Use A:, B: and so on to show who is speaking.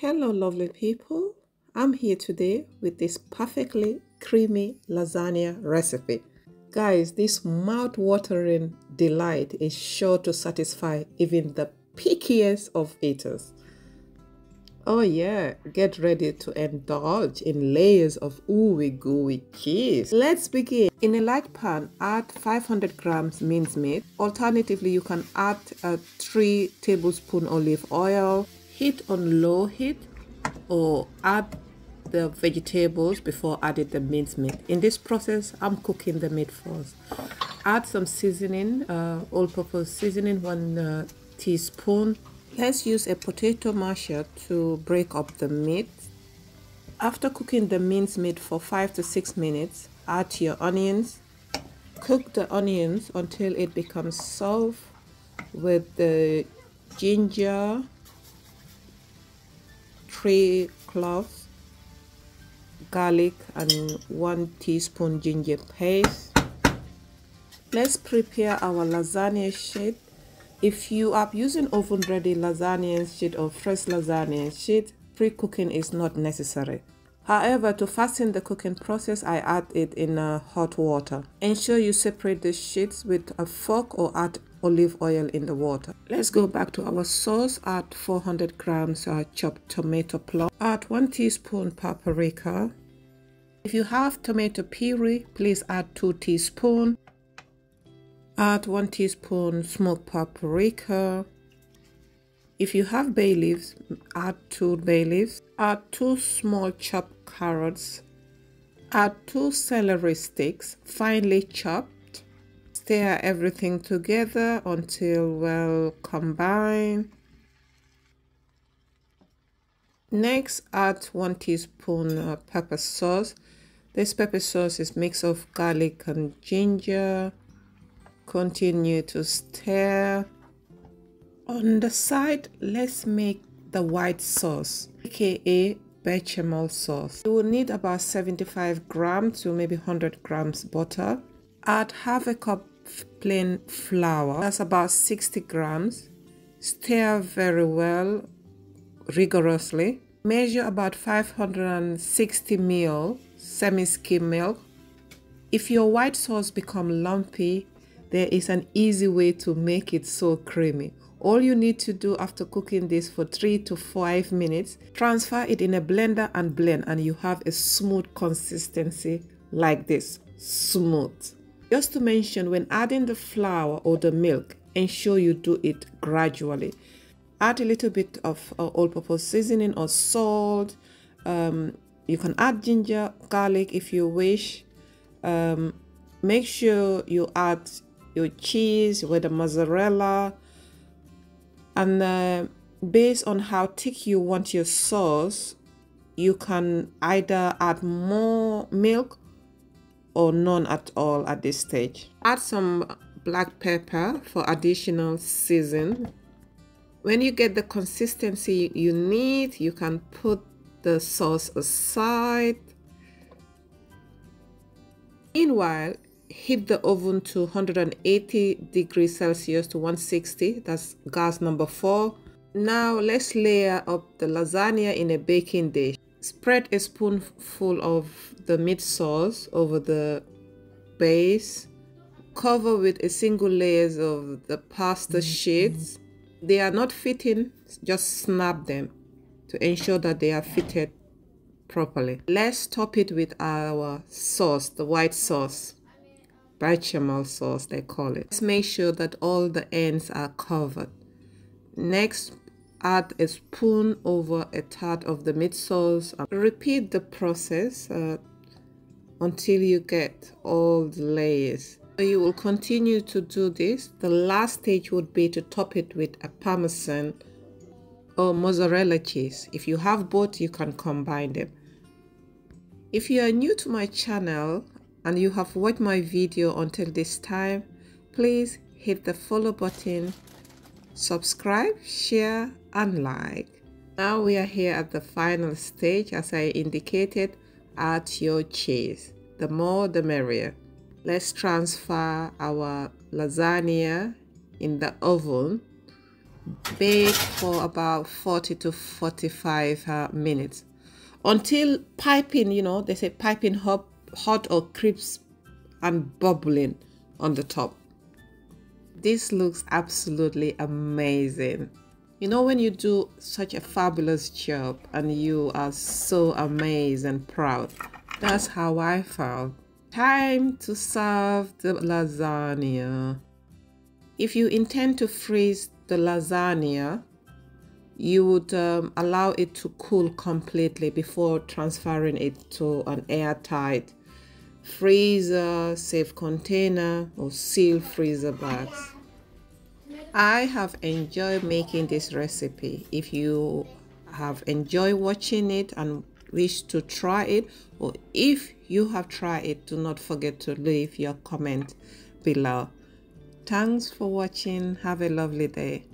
A: Hello lovely people, I'm here today with this perfectly creamy lasagna recipe. Guys, this mouth-watering delight is sure to satisfy even the pickiest of eaters. Oh yeah, get ready to indulge in layers of ooey gooey cheese. Let's begin. In a light pan, add 500 grams mincemeat. Alternatively, you can add a 3 tablespoon olive oil, heat on low heat or add the vegetables before adding the minced meat. In this process, I'm cooking the meat first. Add some seasoning, uh, all-purpose seasoning, one uh, teaspoon. Let's use a potato masher to break up the meat. After cooking the minced meat for 5 to 6 minutes, add your onions. Cook the onions until it becomes soft with the ginger, three cloves garlic and one teaspoon ginger paste. Let's prepare our lasagna sheet. If you are using oven ready lasagna sheet or fresh lasagna sheet pre-cooking is not necessary However, to fasten the cooking process, I add it in uh, hot water. Ensure you separate the sheets with a fork or add olive oil in the water. Let's go back to our sauce. Add 400 grams uh, chopped tomato plum. Add 1 teaspoon paprika. If you have tomato puree, please add 2 teaspoons. Add 1 teaspoon smoked paprika. If you have bay leaves, add 2 bay leaves. Add 2 small chopped carrots. Add 2 celery sticks, finely chopped. Stir everything together until well combined. Next, add 1 teaspoon uh, pepper sauce. This pepper sauce is mix of garlic and ginger. Continue to stir on the side, let's make the white sauce, aka bechamel sauce. You will need about 75 grams to maybe 100 grams butter. Add half a cup plain flour, that's about 60 grams. Stir very well, rigorously. Measure about 560 ml semi-skim milk. If your white sauce become lumpy, there is an easy way to make it so creamy. All you need to do after cooking this for 3 to 5 minutes, transfer it in a blender and blend and you have a smooth consistency like this, smooth. Just to mention, when adding the flour or the milk, ensure you do it gradually. Add a little bit of uh, all-purpose seasoning or salt. Um, you can add ginger, garlic if you wish. Um, make sure you add your cheese, whether mozzarella, and uh, based on how thick you want your sauce you can either add more milk or none at all at this stage. Add some black pepper for additional season. When you get the consistency you need you can put the sauce aside. Meanwhile heat the oven to 180 degrees Celsius to 160. That's gas number four. Now let's layer up the lasagna in a baking dish. Spread a spoonful of the meat sauce over the base. Cover with a single layers of the pasta mm-hmm. sheets. They are not fitting, just snap them to ensure that they are fitted properly. Let's top it with our sauce, the white sauce bechamel sauce they call it. Let's make sure that all the ends are covered. Next, add a spoon over a third of the meat sauce. Repeat the process uh, until you get all the layers. So you will continue to do this. The last stage would be to top it with a parmesan or mozzarella cheese. If you have both, you can combine them. If you are new to my channel, and you have watched my video until this time, please hit the follow button, subscribe, share and like. Now we are here at the final stage as I indicated, add your cheese. The more the merrier. Let's transfer our lasagna in the oven bake for about 40 to 45 uh, minutes until piping you know they say piping hot hot or crisp and bubbling on the top. This looks absolutely amazing. You know when you do such a fabulous job and you are so amazed and proud that's how i felt time to serve the lasagna. If you intend to freeze the lasagna, you would um, allow it to cool completely before transferring it to an airtight freezer, safe container, or seal freezer bags. I have enjoyed making this recipe. If you have enjoyed watching it and wish to try it, or if you have tried it, do not forget to leave your comment below. Thanks for watching. Have a lovely day.